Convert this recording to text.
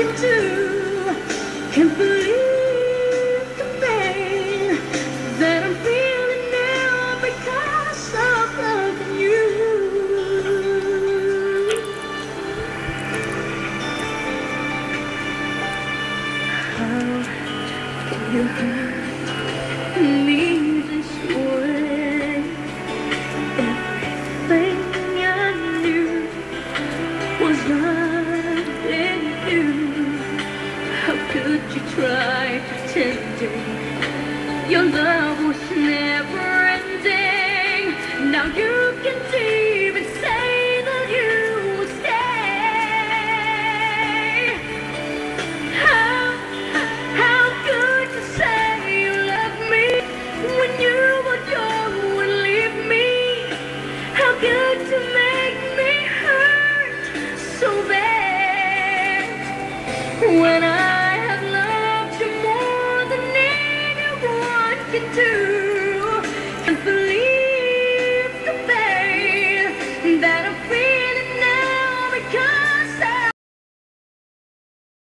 can do. Can't believe the pain that I'm feeling now because of loving you. How can you hurt Try pretending your love? it too.